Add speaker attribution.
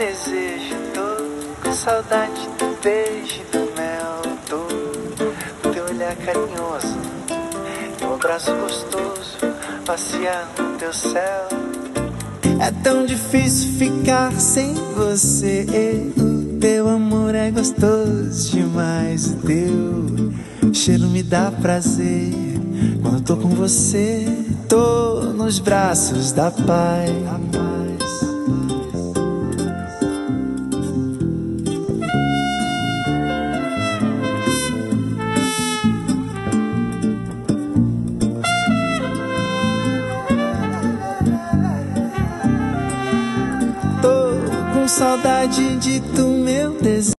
Speaker 1: desejo, tô com saudade do beijo do mel, tô teu olhar carinhoso, teu abraço gostoso, passear no teu céu.
Speaker 2: É tão difícil ficar sem você. O teu amor é gostoso demais. O teu cheiro me dá prazer. Quando tô com você, tô nos braços da paz. Saudade de tu, meu desejo.